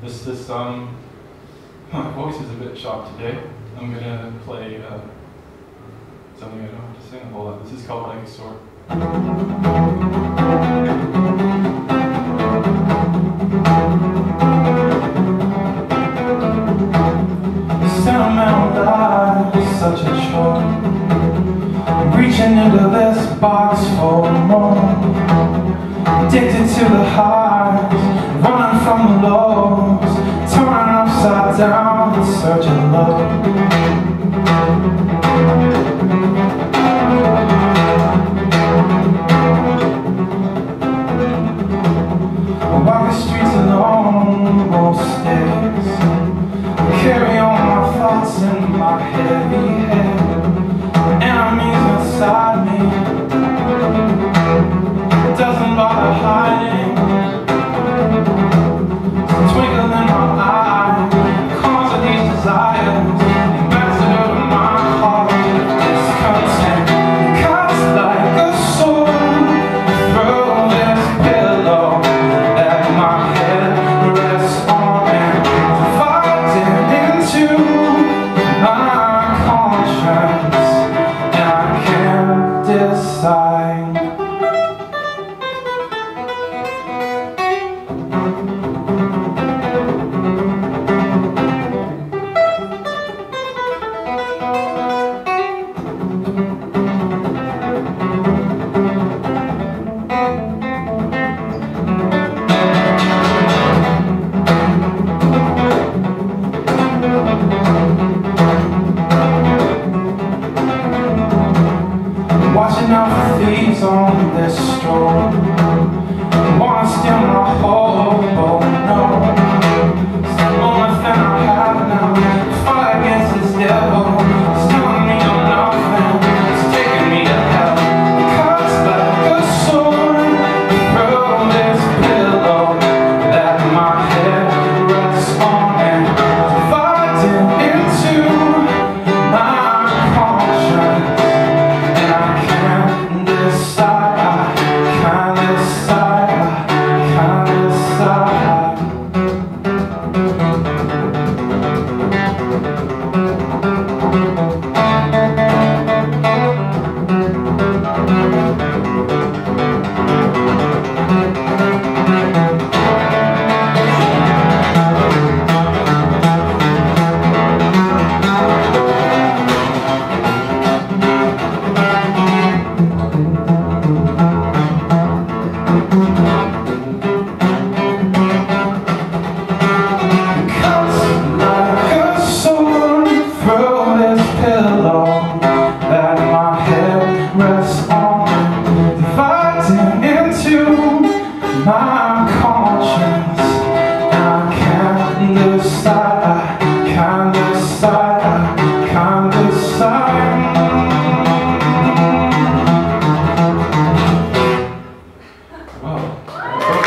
This, this, um, my voice is a bit sharp today. I'm gonna play uh, something I don't have to sing a whole lot. This is called Like a Sword. Sentimental life, such a chore. Reaching into this box for more. Addicted to the highs, running from the lows, down in search of love. Walk the streets For thieves on this stroll side. Wow.